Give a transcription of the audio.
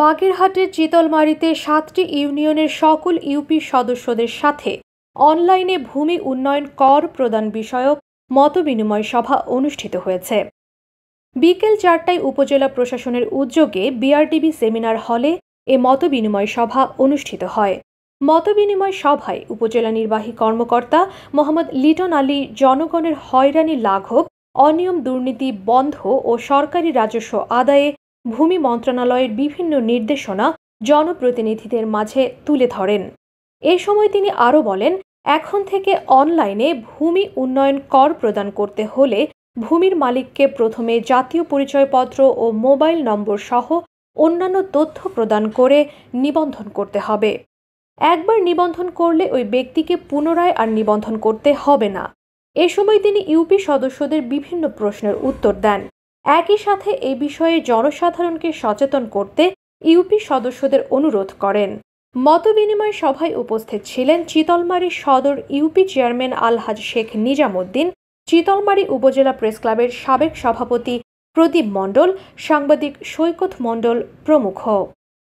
বাগেরহাটের চিতলমারিতে সাতটি ইউনিয়নের সকল ইউপি সদস্যদের সাথে অনলাইনে ভূমি উন্নয়ন কর প্রদান বিষয়ক মতবিনিময় সভা অনুষ্ঠিত হয়েছে। বিকেল চারটায় উপজেলা প্রশাসনের উদ্যোগে বিআরডিবি সেমিনার হলে এ মতবিনিময় সভা অনুষ্ঠিত হয়। মতবিনিময় সভায় উপজেলা নির্বাহী কর্মকর্তা মোহাম্মদ লিটন আলী, জনগণের হয়রানি লাঘব, অনিয়ম দুর্নীতি বন্ধ ও সরকারি রাজস্ব আদায়ে ভূমি মন্ত্রণালয়ের বিভিন্ন নির্দেশনা জনপ্রতিনিধিদের মাঝে তুলে ধরেন। এ সময় তিনি আরও বলেন, এখন থেকে অনলাইনে ভূমি উন্নয়ন কর প্রদান করতে হলে ভূমির মালিককে প্রথমে জাতীয় পরিচয়পত্র ও মোবাইল নম্বর সহ অন্যান্য তথ্য প্রদান করে নিবন্ধন করতে হবে। একবার নিবন্ধন করলে ওই ব্যক্তিকে পুনরায় আর নিবন্ধন করতে হবে না। এ সময় তিনি ইউপি সদস্যদের বিভিন্ন প্রশ্নের উত্তর দেন। একই সাথে এ বিষয়ে জনসাধারণকে সচেতন করতে ইউপি সদস্যদের অনুরোধ করেন। মতবিনিময় সভায় উপস্থিত ছিলেন চিতলমারী সদর ইউপি চেয়ারম্যান আলহাজ শেখ নিজামুদ্দিন, চিতলমারী উপজেলা প্রেস ক্লাবের সাবেক সভাপতি প্রদীপ মণ্ডল, সাংবাদিক সৈকত মণ্ডল প্রমুখ।